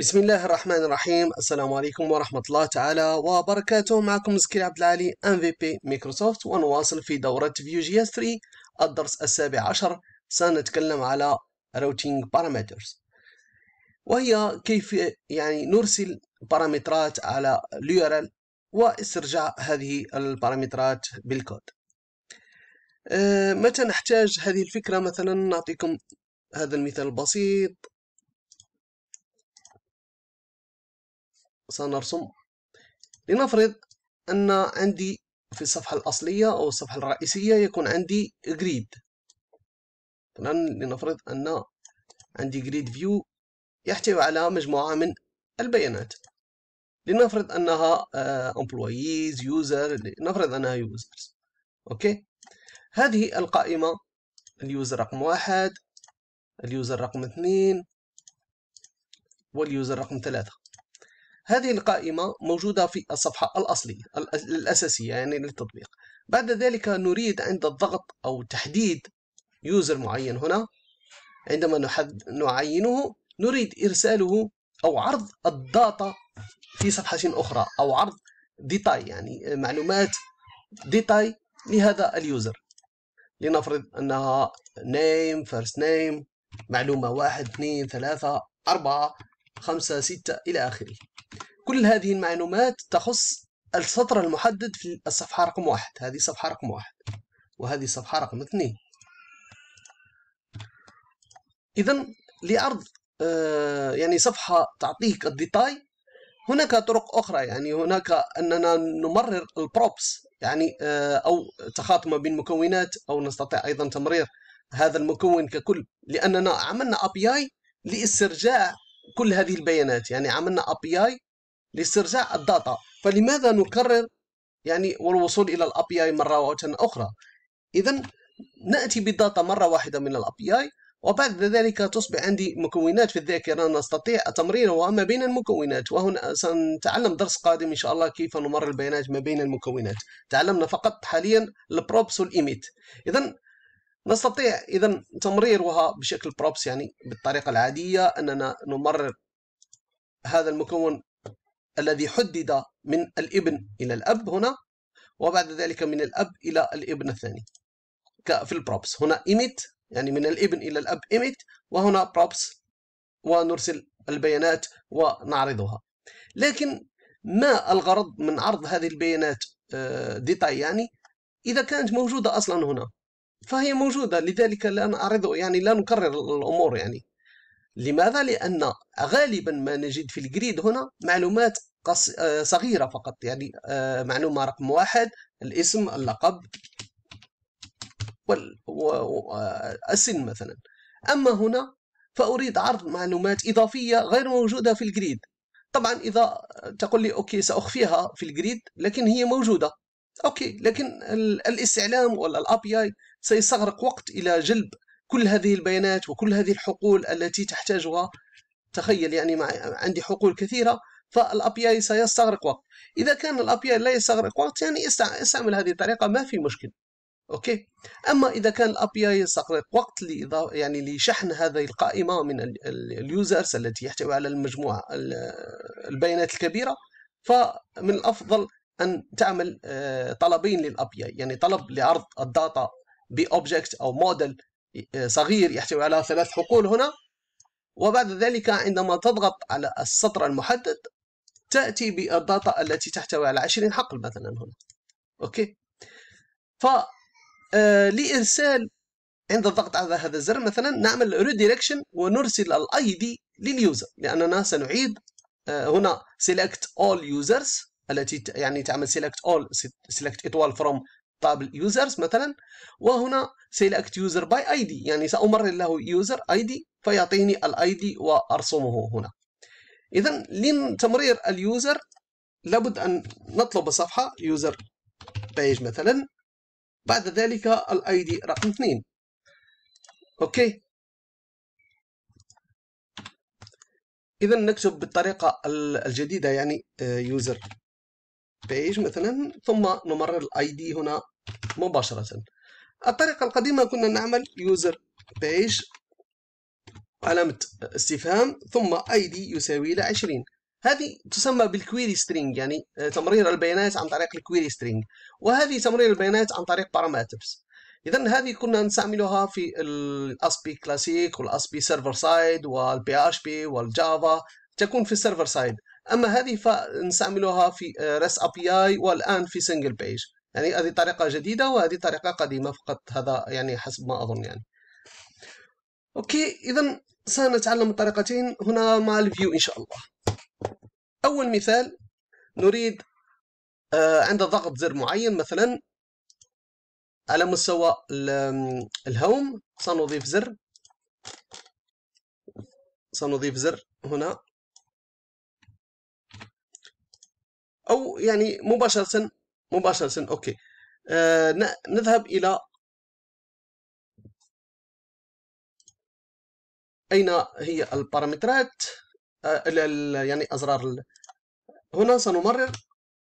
بسم الله الرحمن الرحيم السلام عليكم ورحمة الله تعالى وبركاته معكم مسكين عبد العالي MVP Microsoft ونواصل في دورة Vue JS 3 الدرس السابع عشر. سنتكلم على routing parameters وهي كيف يعني نرسل بارامترات على ال URL واسترجاع هذه البارامترات بالكود. أه، متى نحتاج هذه الفكرة؟ مثلا نعطيكم هذا المثال البسيط. سنرسم لنفرض أن عندي في الصفحة الأصلية أو الصفحة الرئيسية يكون عندي grid لنفرض أن عندي grid view يحتوي على مجموعة من البيانات. لنفرض أنها employees user لنفرض أنها users. Okay؟ هذه القائمة. ال user رقم واحد. ال user رقم اثنين. وال user رقم ثلاثة. هذه القائمة موجودة في الصفحة الأصلية الأساسية يعني للتطبيق. بعد ذلك نريد عند الضغط أو تحديد user معين هنا. عندما نعينه نريد إرساله أو عرض ال data في صفحة أخرى أو عرض détail يعني معلومات détail لهذا ال user. لنفرض أنها name first name معلومة واحد اثنين ثلاثة أربعة. خمسة ستة إلى آخره. كل هذه المعلومات تخص السطر المحدد في الصفحة رقم واحد. هذه صفحة رقم واحد. وهذه صفحة رقم اثنين. إذا لعرض آه، يعني صفحة تعطيك ال détail. هناك طرق أخرى يعني هناك أننا نمرر ال props يعني آه، أو تخاطب بين مكونات أو نستطيع أيضا تمرير هذا المكون ككل. لأننا عملنا API لإسترجاع كل هذه البيانات. يعني عملنا API لاسترجاع ال data. فلماذا نكرر يعني والوصول إلى ال API مرة أخرى؟ إذا نأتي بال data مرة واحدة من ال API وبعد ذلك تصبح عندي مكونات في الذاكرة. نستطيع تمريرها ما بين المكونات وهنا سنتعلم درس قادم إن شاء الله كيف نمرر البيانات ما بين المكونات. تعلمنا فقط حاليا ال props وال emit إذا نستطيع إذا تمريرها بشكل props يعني بالطريقة العادية أننا نمرر هذا المكون الذي حدد من الإبن إلى الأب هنا وبعد ذلك من الأب إلى الإبن الثاني. في ال props هنا emit يعني من الإبن إلى الأب emit وهنا props ونرسل البيانات ونعرضها. لكن ما الغرض من عرض هذه البيانات؟ détail آه، يعني إذا كانت موجودة أصلا هنا. فهي موجودة لذلك لا نعرض يعني لا نكرر الأمور يعني. لماذا؟ لأن غالبا ما نجد في ال grid هنا معلومات قص... آه، صغيرة فقط يعني آه، معلومة رقم واحد الاسم اللقب والسن مثلا. أما هنا فأريد عرض معلومات إضافية غير موجودة في ال grid. طبعا إذا تقول لي okay سأخفيها في ال grid لكن هي موجودة. okay لكن الإستعلام ولا ال API سيستغرق وقت إلى جلب كل هذه البيانات وكل هذه الحقول التي تحتاجها. تخيل يعني مع عندي حقول كثيرة فال API سيستغرق وقت. إذا كان ال API لا يستغرق وقت يعني استعمل هذه الطريقة ما في مشكل Okay؟ أما إذا كان ال API يستغرق وقت يعني لشحن هذه القائمة من ال users التي يحتوي على المجموعة البيانات الكبيرة فمن الأفضل أن تعمل آه، طلبين لل API يعني طلب لعرض ال data ب object أو موديل آه، صغير يحتوي على ثلاث حقول هنا. وبعد ذلك عندما تضغط على السطر المحدد تأتي بال data التي تحتوي على 20 حقل مثلا هنا. Okay؟ ف آه، لإرسال عند الضغط على هذا الزر مثلا نعمل redirection ونرسل ال ID لل user لأننا سنعيد آه، هنا select all users التي يعني تعمل select all select all from table users مثلا وهنا select user by id يعني سأمرر له user id فيعطيني ال ID وأرسمه هنا. اذا لتمرير ال user لابد أن نطلب صفحة user page مثلا. بعد ذلك ال ID رقم 2 okay. اذا نكتب بالطريقة الجديدة يعني user page مثلا ثم نمرر ال ID هنا مباشرة. الطريقة القديمة كنا نعمل user page علامة استفهام ثم ID يساوي ل 20 هذه تسمى بال query string يعني تمرير البيانات عن طريق ال query string وهذه تمرير البيانات عن طريق parameters اذا هذه كنا نستعملها في ال ASP Classic وال ASP server side وال PHP وال Java تكون في ال server side أما هذه فنستعملها في REST API والآن في single page يعني هذه طريقة جديدة وهذه طريقة قديمة فقط. هذا يعني حسب ما أظن يعني. okay اذا سنتعلم الطريقتين هنا مع ال Vue إن شاء الله. أول مثال نريد آه، عند ضغط زر معين مثلا على مستوى ال home سنضيف زر. سنضيف زر هنا. أو يعني مباشرة مباشرة okay. آه نذهب إلى أين هي البارامترات؟ آه يعني أزرار هنا سنمرر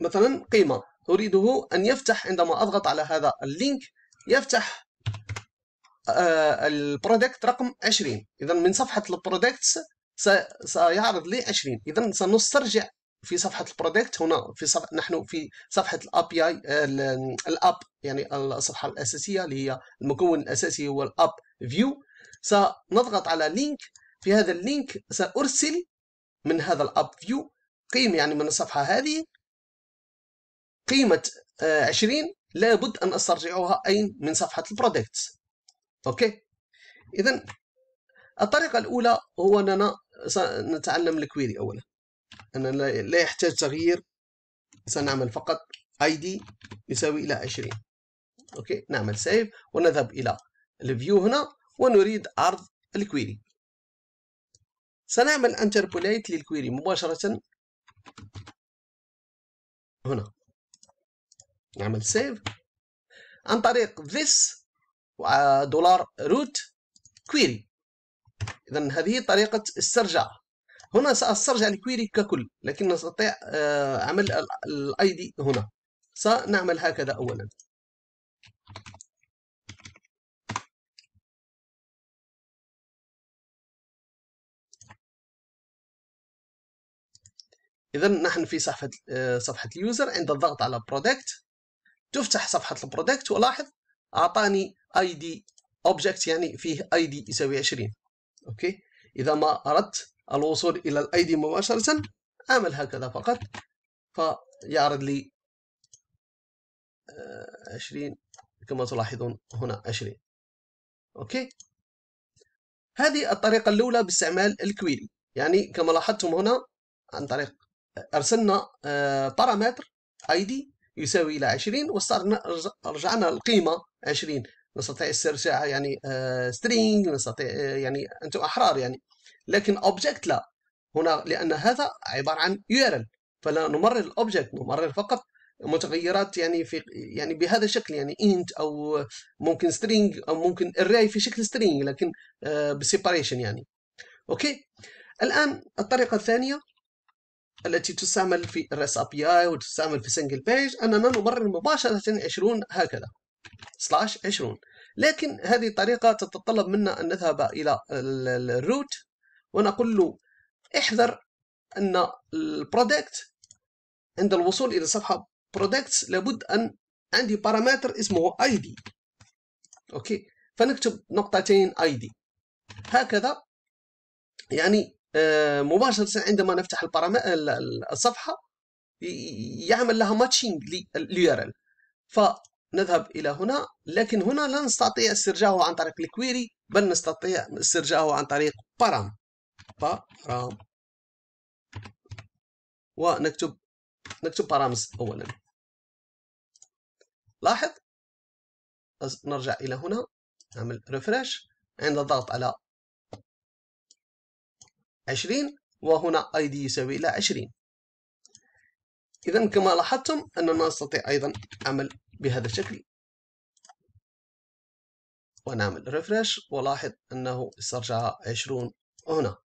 مثلا قيمة. أريده أن يفتح عندما أضغط على هذا ال link يفتح آه، ال product رقم 20 إذا من صفحة ال products سيعرض لي 20 إذا سنسترجع في صفحة ال product هنا في صف... نحن في صفحة ال app اي ال app يعني الصفحة الأساسية اللي هي المكون الأساسي هو ال app Vue سنضغط على link في هذا ال link سأرسل من هذا ال App Vue قيمة يعني من الصفحة هذه قيمة 20 آه، لابد أن أسترجعها أين؟ من صفحة ال products okay؟ إذا الطريقة الأولى هو أننا سنتعلم ال query أولا. أن لا يحتاج تغيير سنعمل فقط ID يساوي إلى 20 okay؟ نعمل save ونذهب إلى ال view هنا ونريد عرض ال query سنعمل interpolate لل query مباشرة. هنا. نعمل save عن طريق this dollar route query اذا هذه طريقة استرجاع. هنا سأسترجع ال query ككل لكن نستطيع آه، عمل ال ID هنا. سنعمل هكذا اولا. اذا نحن في صفحة آه، صفحة ال user عند الضغط على product تفتح صفحة ال product ولاحظ أعطاني ID object يعني فيه ID يساوي 20 okay؟ إذا ما أردت الوصول إلى ال ID مباشرة أعمل هكذا فقط. فيعرض لي 20 آه، كما تلاحظون هنا 20 okay؟ هذه الطريقة الأولى باستعمال ال query. يعني كما لاحظتم هنا عن طريق أرسلنا parameter ID يساوي إلى 20 وصار رجعنا القيمة 20 نستطيع استرجاع يعني string آه، نستطيع آه، يعني أنتم أحرار يعني. لكن object لا. هنا لأن هذا عبارة عن URL. فلا نمرر ال object نمرر فقط متغيرات يعني في يعني بهذا الشكل يعني انت أو ممكن string أو ممكن array في شكل string لكن آه، ب separation يعني. okay؟ الآن الطريقة الثانية التي تستعمل في ال REST API وتستعمل في single page أننا نمرر مباشرة 20 هكذا. slash 20 لكن هذه الطريقة تتطلب منا أن نذهب إلى ال route ونقول له احذر أن ال product عند الوصول إلى صفحة products لابد أن عندي parameter اسمه ID okay؟ فنكتب نقطتين ID هكذا. يعني آه، مباشرة عندما نفتح الصفحة يعمل لها matching لل URL فنذهب إلى هنا لكن هنا لا نستطيع استرجاعه عن طريق ال query بل نستطيع استرجاعه عن طريق param. param. ونكتب نكتب params أولا. لاحظ؟ نرجع إلى هنا. نعمل refresh عند الضغط على 20 وهنا ID يساوي إلى 20 إذا كما لاحظتم أننا نستطيع أيضا عمل بهذا الشكل. ونعمل refresh ولاحظ أنه استرجع 20 هنا.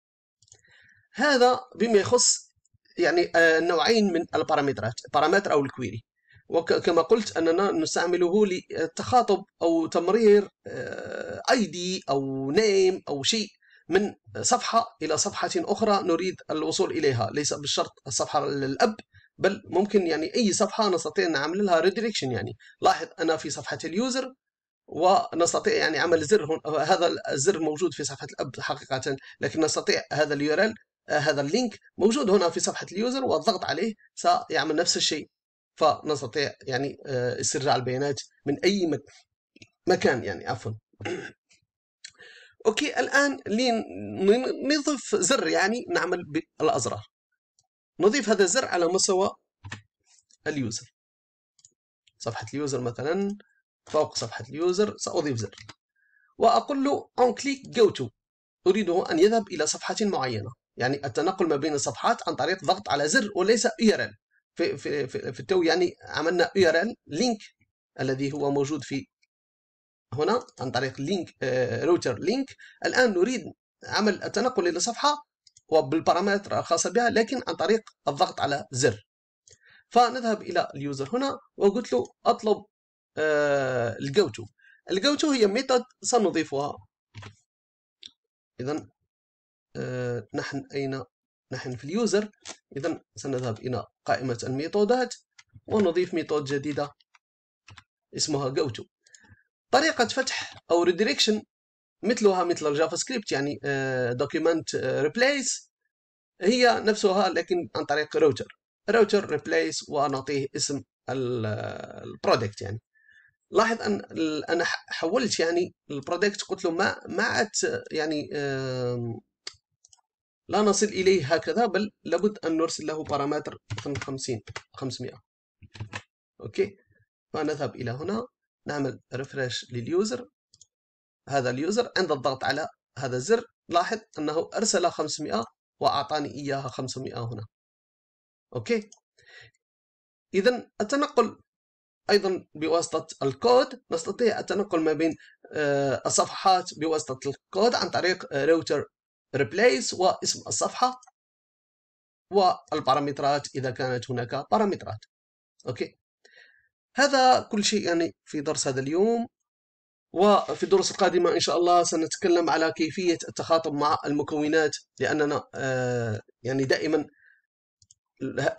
هذا بما يخص يعني آه، نوعين من البارامترات parameter أو ال query. وكما قلت أننا نستعمله للتخاطب أو تمرير I آه، D أو name أو شيء من صفحة إلى صفحة أخرى نريد الوصول إليها. ليس بالشرط الصفحة ال app بل ممكن يعني أي صفحة نستطيع أن نعمل لها redirection يعني. لاحظ أنا في صفحة ال user ونستطيع يعني عمل زر هون هذا الزر موجود في صفحة ال app حقيقة لكن نستطيع هذا ال URL هذا ال link موجود هنا في صفحة ال user والضغط عليه سيعمل نفس الشيء. فنستطيع يعني آه، استرجاع البيانات من أي مكان يعني عفوا. okay الآن نضيف زر يعني نعمل بالأزرار. نضيف هذا الزر على مستوى ال user. صفحة ال user مثلا فوق صفحة ال user سأضيف زر. وأقول له on click go to. أريده أن يذهب إلى صفحة معينة. يعني التنقل ما بين الصفحات عن طريق ضغط على زر وليس URL في, في, في, في ال to يعني عملنا URL link الذي هو موجود في هنا عن طريق link router link الآن نريد عمل التنقل إلى صفحة وبال parameter الخاصة بها لكن عن طريق الضغط على زر. فنذهب إلى ال user هنا وقلت له أطلب آه الجوتو. الجوتو هي method سنضيفها. إذا آه نحن أين؟ نحن في ال user. إذا سنذهب إلى قائمة الميثودات ونضيف method جديدة اسمها go to. طريقة فتح أو redirection مثلها مثل ال JavaScript يعني document replace هي نفسها لكن عن طريق router router replace ونعطيه اسم ال product يعني. لاحظ أن أنا حولت يعني ال product قلت له ما ما عاد يعني لا نصل إليه هكذا بل لابد أن نرسل له parameter 50 500 okay؟ فنذهب إلى هنا. نعمل refresh لل user. هذا ال user عند الضغط على هذا الزر لاحظ أنه أرسل 500 وأعطاني إياها 500 هنا. okay؟ إذا التنقل أيضا بواسطة الكود نستطيع التنقل ما بين آه، الصفحات بواسطة الكود عن طريق router replace واسم الصفحة والبارامترات إذا كانت هناك بارامترات. okay؟ هذا كل شيء يعني في درس هذا اليوم. وفي الدروس القادمة إن شاء الله سنتكلم على كيفية التخاطب مع المكونات لأننا آه، يعني دائما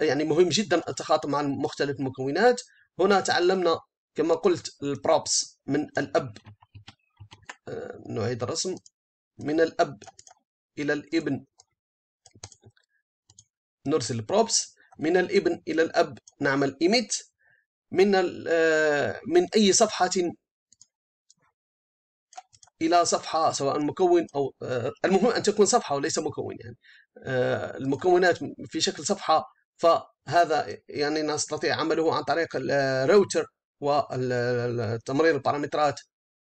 يعني مهم جدا التخاطب مع مختلف المكونات. هنا تعلمنا كما قلت ال props من الأب. آه، نعيد الرسم. من الأب إلى الإبن نرسل ال props من الإبن إلى الأب نعمل emit من آه، من أي صفحة إلى صفحة سواء مكون أو آه، المهم أن تكون صفحة وليس مكون يعني. آه، المكونات في شكل صفحة فهذا يعني نستطيع عمله عن طريق الراوتر وتمرير البارامترات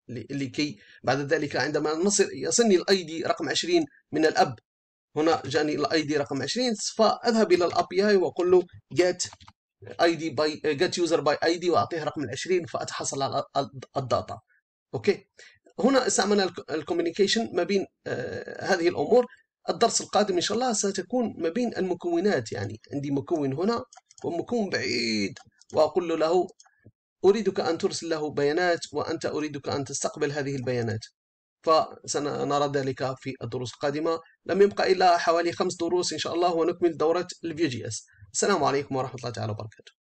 لكي بعد ذلك عندما نصل يصلني ال ID رقم 20 من الأب. هنا جاني ال ID رقم 20 فأذهب إلى ال API وأقول له get by get user by ID وأعطيه رقم ال 20 فأتحصل على ال data. okay؟ هنا استعملنا ال communication ما بين آه هذه الأمور. الدرس القادم إن شاء الله ستكون ما بين المكونات يعني عندي مكون هنا ومكون بعيد وأقول له أريدك أن ترسل له بيانات وأنت أريدك أن تستقبل هذه البيانات. فسنرى ذلك في الدروس القادمة. لم يبقى إلا حوالي خمس دروس إن شاء الله ونكمل دورة ال Vue JS. السلام عليكم ورحمة الله تعالى وبركاته.